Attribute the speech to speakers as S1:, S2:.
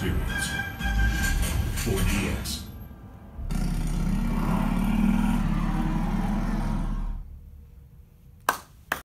S1: experience. 4DX